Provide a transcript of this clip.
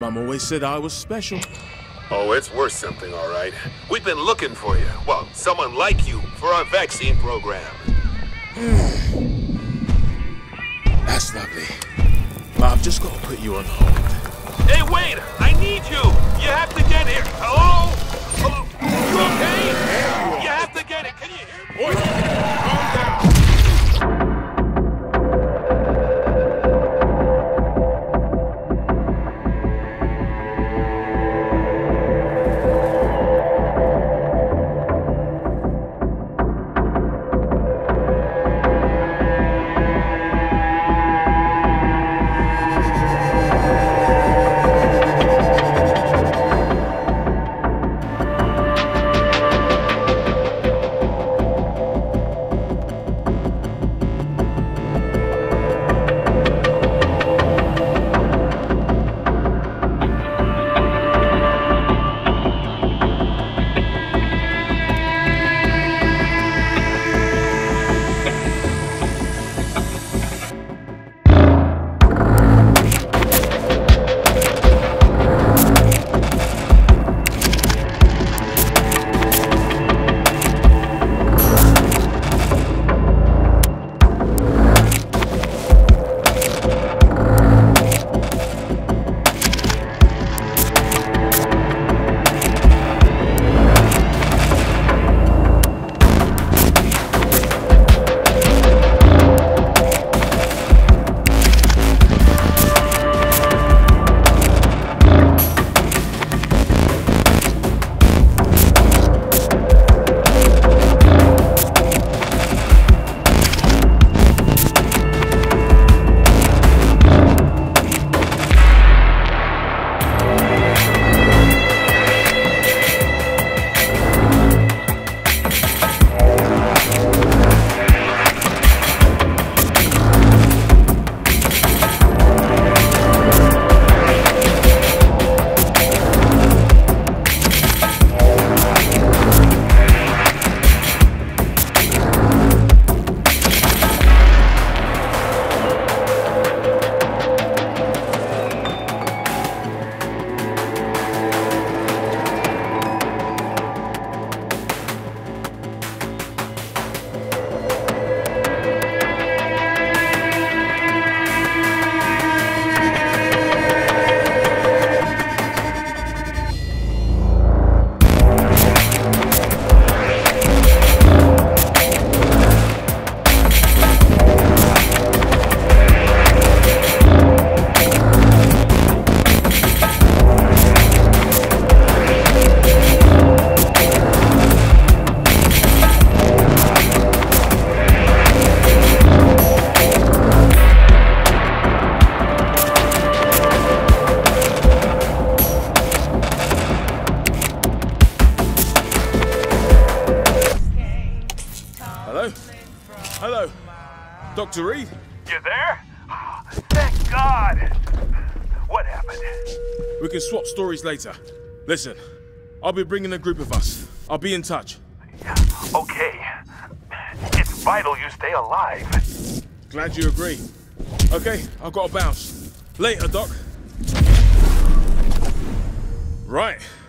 Mum always said I was special. Oh, it's worth something, all right. We've been looking for you. Well, someone like you for our vaccine program. That's lovely. I've just got to put you on hold. Hey, wait! I need you! You have to get here! Hello? Hello? Hello? Hello? Dr. Reed? You there? Thank God! What happened? We can swap stories later. Listen, I'll be bringing a group of us. I'll be in touch. Okay. It's vital you stay alive. Glad you agree. Okay, I've got to bounce. Later, Doc. Right.